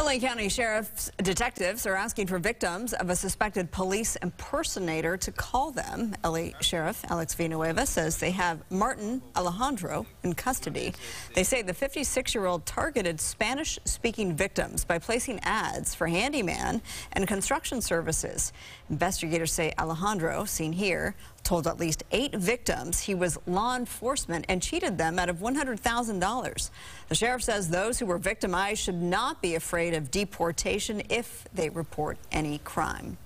LA County Sheriff's detectives are asking for victims of a suspected police impersonator to call them. LA Sheriff Alex Villanueva says they have Martin Alejandro in custody. They say the 56-year-old targeted Spanish-speaking victims by placing ads for handyman and construction services. Investigators say Alejandro, seen here, told at least eight victims he was law enforcement and cheated them out of $100,000. The sheriff says those who were victimized should not be afraid of deportation if they report any crime.